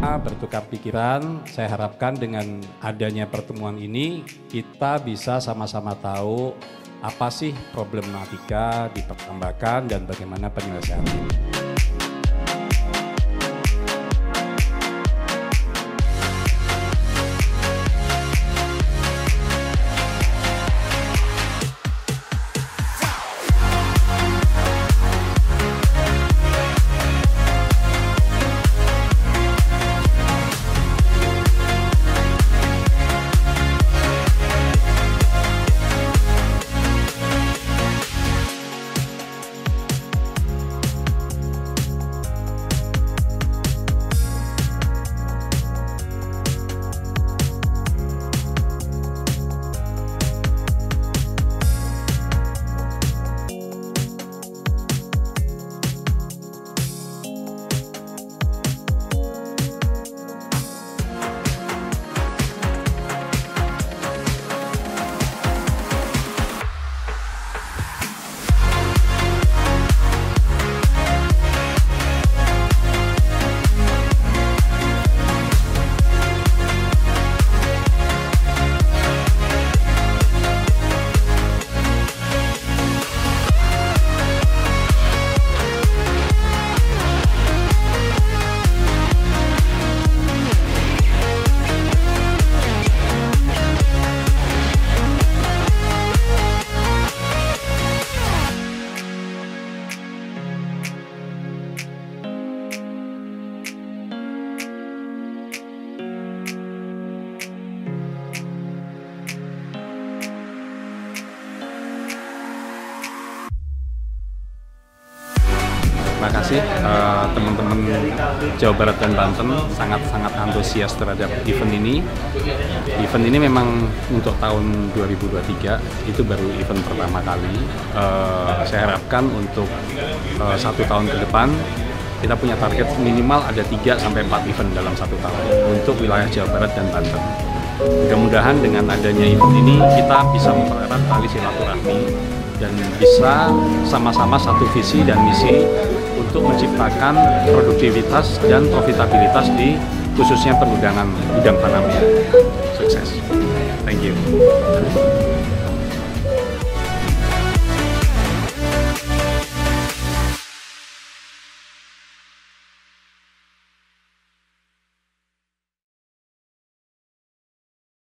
bertukar pikiran. Saya harapkan dengan adanya pertemuan ini kita bisa sama-sama tahu apa sih problematika di pertambakan dan bagaimana penyelesaiannya. Terima kasih uh, teman-teman Jawa Barat dan Banten sangat-sangat antusias terhadap event ini. Event ini memang untuk tahun 2023 itu baru event pertama kali. Uh, saya harapkan untuk uh, satu tahun ke depan kita punya target minimal ada 3 sampai 4 event dalam satu tahun untuk wilayah Jawa Barat dan Banten. Mudah-mudahan dengan adanya event ini kita bisa mempererat tali silaturahmi dan bisa sama-sama satu visi dan misi untuk menciptakan produktivitas dan profitabilitas di khususnya pergudangan bidang panamnya. Sukses. Thank you.